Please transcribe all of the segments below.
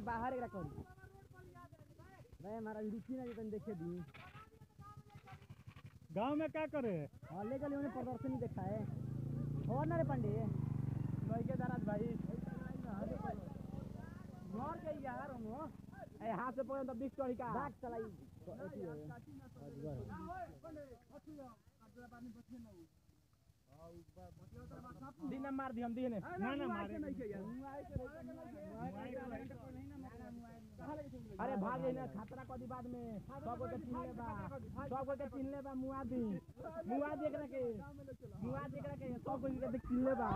के बाहर एकरा करी भाई हमारा रुचि ना जतन देखे दी गाँव में क्या करे? और ले चले उन्हें प्रदर्शनी दिखाए। और ना रे पांडे भाई के दाराज भाई। मार के यार हम ए हाथ से पकड़ तो बिक चढ़ी का। बात चलाई। तो ऐसी है। दिन मार दी हम दी ने ना ना मारे अरे भाग जाई ना खतरा कदी बाद में। सबको चिन्ह ले बा सबको चिन्ह ले बा मुआ दी। मुआ दी एकरा के मुआ दी एकरा के सब के चिन्ह ले बा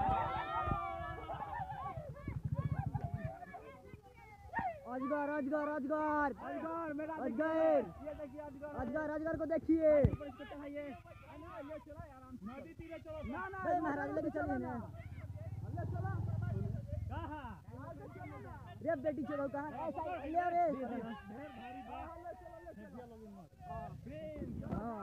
अजगर अजगर अजगर। अजगर मेरा अजगर। ये देखिए अजगर। अजगर को देखिए। चलो ना ना महाराज लेके चलिए ना। रे बेटी चलो कहाँ ऐसा ले रे। हाँ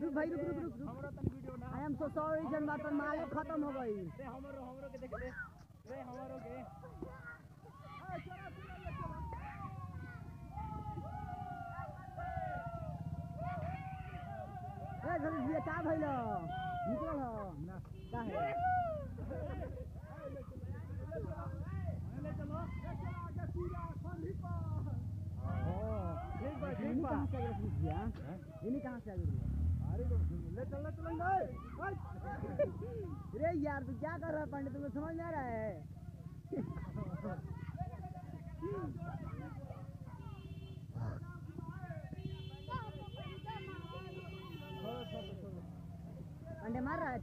रुक भाई रुक रुक रुक रुक। आई एम सो सॉरी जनवा पर माले खत्म हो गई। रे हमरो हमरो के देख ले। रे हमरो के। ए घर ये का भइल। निकल हो ना। का है? कहाँ से इन्हीं कहाँ से अरे ले चल ले चलेंगे रे यार तू क्या कर रहा पंडित तुम्हें समझ नहीं आ रहा है अंडे मार रहा है